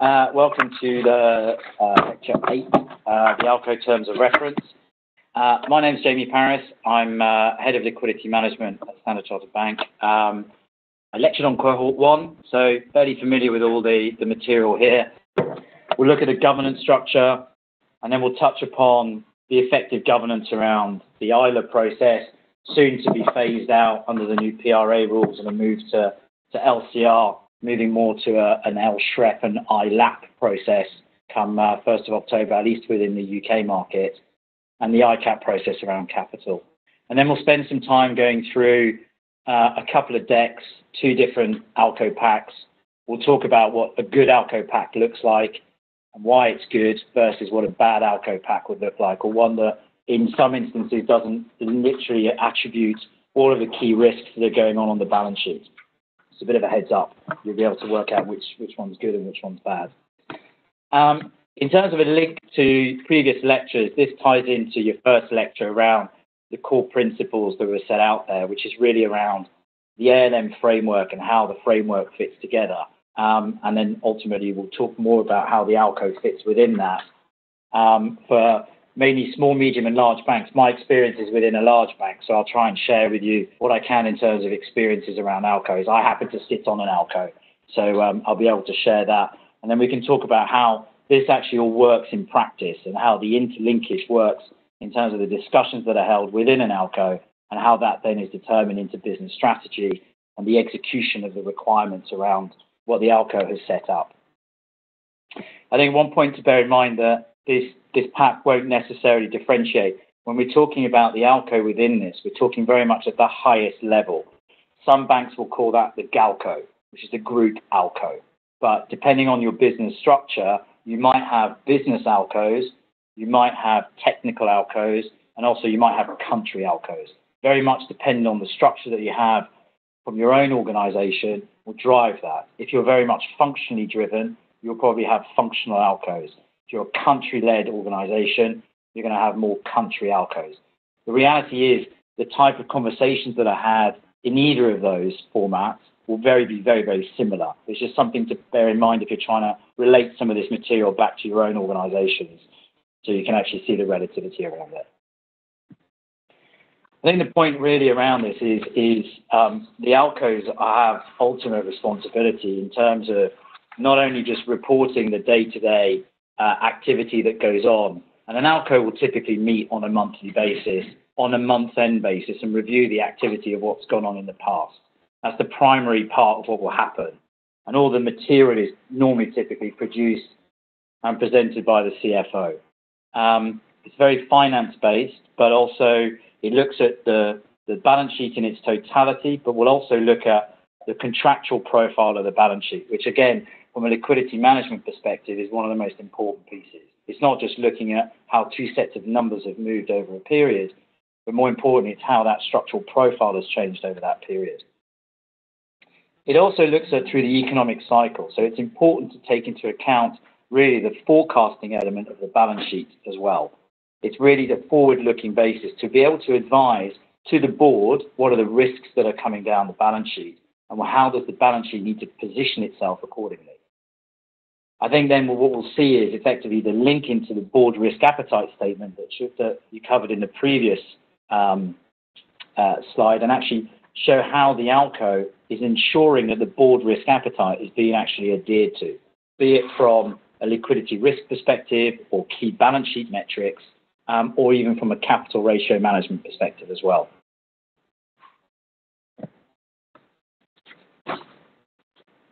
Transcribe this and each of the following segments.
Uh, welcome to the uh, lecture eight, uh, the ALCO terms of reference. My name is Jamie Paris. I'm Head of Liquidity Management at Standard Chartered Bank. Um, I lectured on cohort one, so fairly familiar with all the material here. We'll look at the governance structure, and then we'll touch upon the effective governance around the ILAA process, soon to be phased out under the new PRA rules and a move to LCR, moving more to an LSREP and ILAAP process come uh, 1st of October, at least within the U.K. market, and the ICAAP process around capital. And then we'll spend some time going through uh, a couple of decks, two different ALCO packs. We'll talk about what a good ALCO pack looks like and why it's good versus what a bad ALCO pack would look like, or one that, in some instances, doesn't literally attribute all of the key risks that are going on on the balance sheet. It's a bit of a heads-up. You'll be able to work out which which one's good and which one's bad. Um, in terms of a link to previous lectures, this ties into your first lecture around the core principles that were set out there, which is really around the ALM framework and how the framework fits together. Um, and then ultimately, we'll talk more about how the ALCO fits within that. Um, for mainly small, medium, and large banks, my experience is within a large bank, so I'll try and share with you what I can in terms of experiences around ALCOs. I happen to sit on an ALCO, so um, I'll be able to share that. And then we can talk about how this actually all works in practice and how the interlinkage works in terms of the discussions that are held within an ALCO and how that then is determined into business strategy and the execution of the requirements around what the ALCO has set up. I think one point to bear in mind that this pack won't necessarily differentiate. When we're talking about the ALCO within this, we're talking very much at the highest level. Some banks will call that the GALCO, which is the group ALCO. But depending on your business structure, you might have business ALCOs, you might have technical ALCOs, and also you might have country ALCOs. Very much depending on the structure that you have from your own organization will drive that. If you're very much functionally driven, you'll probably have functional ALCOs. If you're a country-led organization, you're going to have more country ALCOs. The reality is the type of conversations that are had in either of those formats will very be very very similar. It's just something to bear in mind if you're trying to relate some of this material back to your own organizations so you can actually see the relativity around it. I think the point really around this is is um, the ALCOs have ultimate responsibility in terms of not only just reporting the day-to-day Uh, activity that goes on. And an ALCO will typically meet on a monthly basis, on a month-end basis, and review the activity of what's gone on in the past. That's the primary part of what will happen. And all the material is normally typically produced and presented by the CFO. Um, it's very finance-based, but also it looks at the balance sheet in its totality, but will also look at the contractual profile of the balance sheet, which again, from a liquidity management perspective, is one of the most important pieces. It's not just looking at how two sets of numbers have moved over a period, but more importantly, it's how that structural profile has changed over that period. It also looks at through the economic cycle. So it's important to take into account really the forecasting element of the balance sheet as well. It's really the forward-looking basis to be able to advise to the board what are the risks that are coming down the balance sheet, and how does the balance sheet need to position itself accordingly. I think then what we'll see is effectively the link into the board risk appetite statement that you covered in the previous um, uh, slide, and actually show how the ALCO is ensuring that the board risk appetite is being actually adhered to, be it from a liquidity risk perspective or key balance sheet metrics, um, or even from a capital ratio management perspective as well.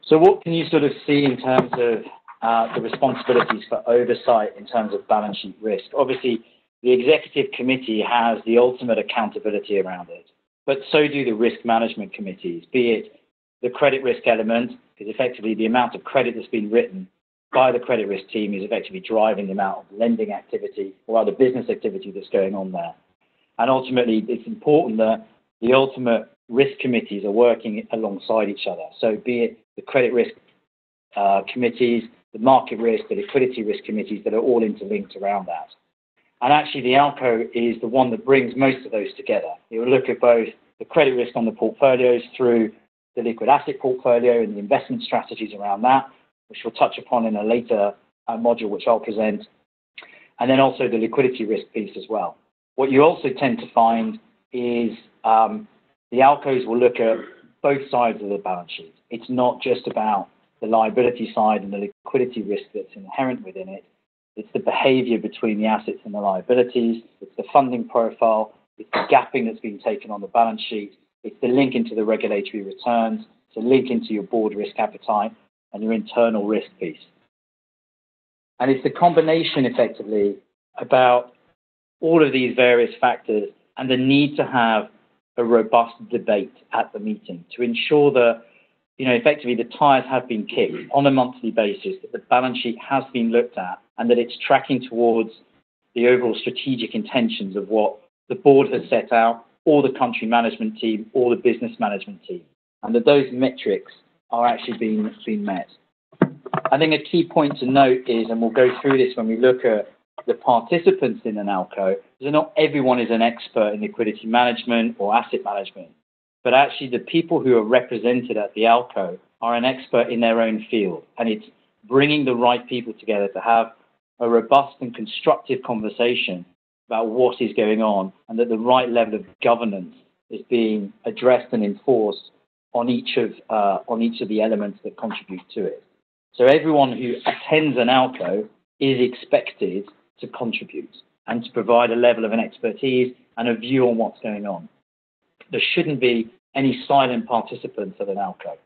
So what can you sort of see in terms of Uh, the responsibilities for oversight in terms of balance sheet risk? Obviously, the executive committee has the ultimate accountability around it, but so do the risk management committees, be it the credit risk element, because effectively the amount of credit that's been written by the credit risk team is effectively driving the amount of lending activity or other business activity that's going on there. And ultimately, it's important that the ultimate risk committees are working alongside each other. So be it the credit risk uh, committees, the market risk, the liquidity risk committees that are all interlinked around that. And actually, the ALCO is the one that brings most of those together. It will look at both the credit risk on the portfolios through the liquid asset portfolio and the investment strategies around that, which we'll touch upon in a later uh, module, which I'll present, and then also the liquidity risk piece as well. What you also tend to find is um, the ALCOs will look at both sides of the balance sheet. It's not just about the liability side and the liquidity risk that's inherent within it. It's the behavior between the assets and the liabilities. It's the funding profile. It's the gapping that's being taken on the balance sheet. It's the link into the regulatory returns. It's a link into your board risk appetite and your internal risk piece. And it's the combination, effectively, about all of these various factors and the need to have a robust debate at the meeting to ensure that, effectively, the tires have been kicked on a monthly basis, that the balance sheet has been looked at, and that it's tracking towards the overall strategic intentions of what the board has set out, or the country management team, or the business management team, and that those metrics are actually being met. I think a key point to note is, and we'll go through this when we look at the participants in an ALCO, is that not everyone is an expert in liquidity management or asset management. But actually, the people who are represented at the ALCO are an expert in their own field, and it's bringing the right people together to have a robust and constructive conversation about what is going on, and that the right level of governance is being addressed and enforced on each of uh, on each of the elements that contribute to it. So everyone who attends an ALCO is expected to contribute and to provide a level of an expertise and a view on what's going on. There shouldn't be any silent participants at an ALCO.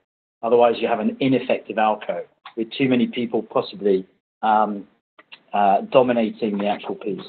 Otherwise, you have an ineffective ALCO with too many people possibly um, uh, dominating the actual piece.